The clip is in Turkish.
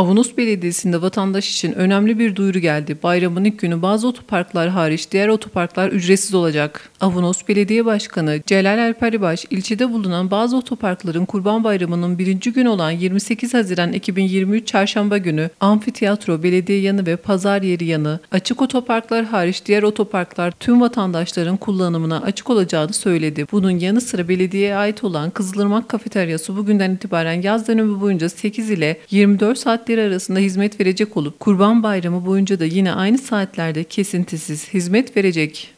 Avanos Belediyesi'nde vatandaş için önemli bir duyuru geldi. Bayramın ilk günü bazı otoparklar hariç diğer otoparklar ücretsiz olacak. Avanos Belediye Başkanı Celal Alperibaş, ilçede bulunan bazı otoparkların Kurban Bayramı'nın birinci gün olan 28 Haziran 2023 Çarşamba günü amfiteyatro, belediye yanı ve pazar yeri yanı, açık otoparklar hariç diğer otoparklar tüm vatandaşların kullanımına açık olacağını söyledi. Bunun yanı sıra belediyeye ait olan Kızılırmak Kafeteryası bugünden itibaren yaz dönemi boyunca 8 ile 24 saatleri arasında hizmet verecek olup Kurban Bayramı boyunca da yine aynı saatlerde kesintisiz hizmet verecek.